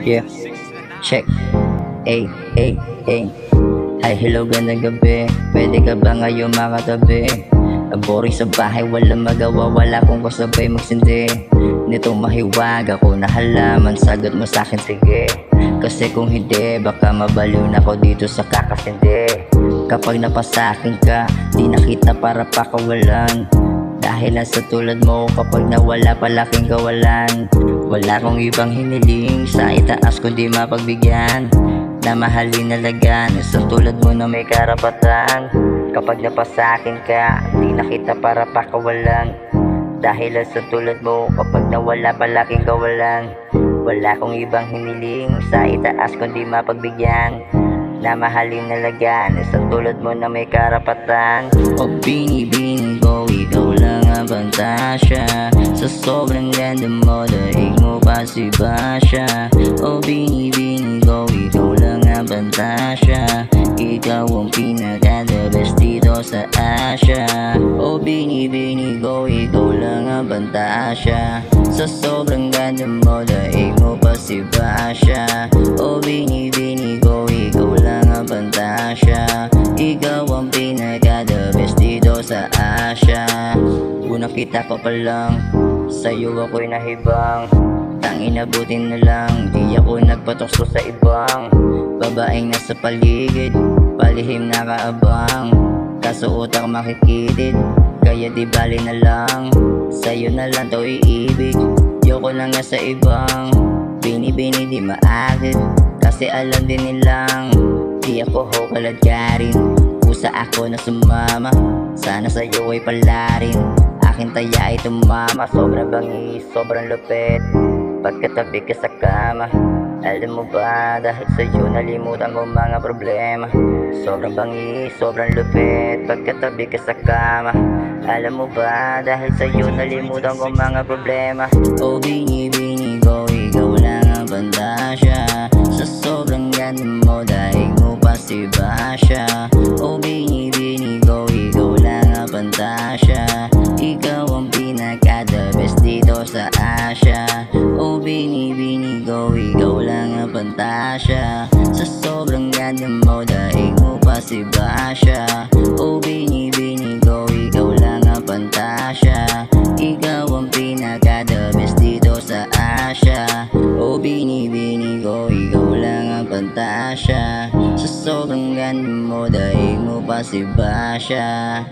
Yeah, check. Ay, ay, ay. Hi, hello, gandang gabi. Pwede ka ba ngayon makatabi? Boring sa bahay, walang magawa, wala kong kasabay magsindi Nitong mahiwag ako na halaman, sagot mo sa'kin sige Kasi kung hindi, baka mabaliw na ako dito sa kakasindi Kapag napasakin ka, di nakita para pakawalan Dahil lang sa tulad mo, kapag nawala palaking kawalan Wala kong ibang hiniling, sa itaas kundi mapagbigyan na mahalin na lagan. Isang tulad mo na may karapatan Kapag napasakin ka Di na kita para pakawalan. Dahil sa tulad mo Kapag nawala palaking kawalan Wala kong ibang hiniling Sa itaas kundi mapagbigyan na mahalin na lagan. Isang tulad mo na may karapatan O binibini ko, ikaw lang ang pantasya Sa sobrang ganda mo, daig mo pa si Basha. O binibini ko, ikaw lang ang pantasya Ikaw ang pinaka-the best dito sa Asia O binibini ko, ikaw lang ang pantasya Sa sobrang ganda mo, daig mo pa si Basha. O binibini ko, ikaw lang ang pantasya Ikaw ang pinaka-the best dito sa Asia Unang kita ko pa lang Sa'yo ako'y nahibang. Tangina buti na lang Di ako nagpatokso sa ibang. Babaeng nasa paligid Palihim nakaabang. Kaso utak makikitid Kaya di bali na lang. Sa'yo na lang to iibig Yoko lang nga sa ibang. Bini-bini di maakit Kasi alam din nilang Di ako hokalad ka rin Kusa ako na sumama Sana sa'yo ay palarin Akin taya ay tumama. Sobrang bangis, sobrang lupit. Pagkatabi ka sa kama? Alam mo ba dahil sa'yo nalimutan ko mga problema. Sobrang bangis, sobrang lupit. Pagkatabi ka sa kama? Alam mo ba dahil sa'yo nalimutan ko mga problema. O bini-bini ko, ikaw lang ang pantasya Sa sobrang ganda mo, dahil mo pa si Basha. O bini-bini ko, ikaw lang ang pantasya Ikaw ang pinaka-the best dito sa Asia. O bini-bini ko, ikaw lang ang pantasya. Sa sobrang ganda mo, dahil mo pa si Basha. O bini-bini ko, ikaw lang ang pantasya. Ikaw ang pinaka-the best dito sa Asia. O bini-bini ko, ikaw lang ang pantasya. Sa sobrang ganda mo, dahil mo pa si Basha